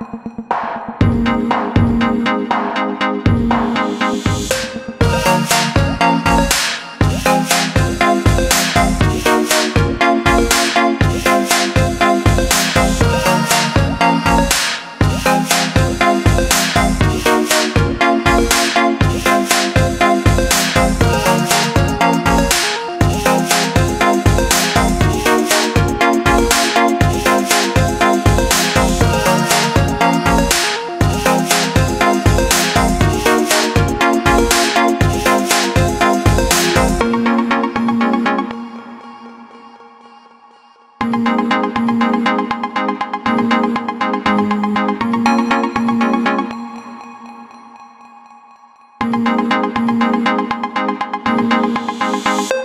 Música Thank you.